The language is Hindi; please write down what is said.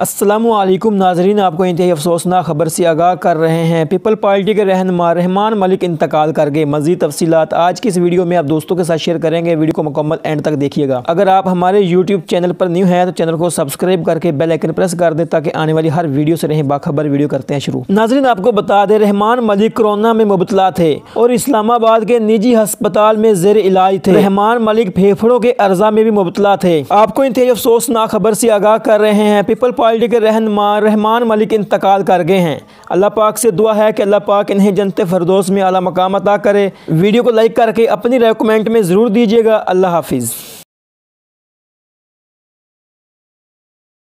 असलम नाजरीन, आपको इंतहाई अफसोसनाक खबर से आगाह कर रहे हैं। पीपल पार्टी के रहनमा, रहमान मलिक इंतकाल कर गए। मजीद तफसीत आज की इस वीडियो में आप दोस्तों के साथ शेयर करेंगे। वीडियो को मुकम्मल एंड तक देखिएगा। अगर आप हमारे यूट्यूब चैनल पर न्यू हैं तो चैनल को सब्सक्राइब करके बेल आइकन प्रेस कर दें, ताकि आने वाली हर वीडियो से रहें बाखबर वीडियो करते हैं शुरू। नाजरीन, आपको बता दें, रहमान मलिक कोरोना में मुबतला थे और इस्लामाबाद के निजी हस्पताल में जेर इलाज थे। रहमान मलिक फेफड़ों के अर्जा में भी मुबतला थे। आपको इंतहाई अफसोसनाक खबर से आगाह कर रहे हैं। पीपल पार्टी के रहनमा रहमान मलिक इंतकाल कर गए हैं। अल्लाह पाक से दुआ है कि अल्लाह पाक इन्हें जनते फरदोस में अला मकाम अता करे। वीडियो को लाइक करके अपनी रेकमेंट में ज़रूर दीजिएगा। अल्लाह हाफिज़।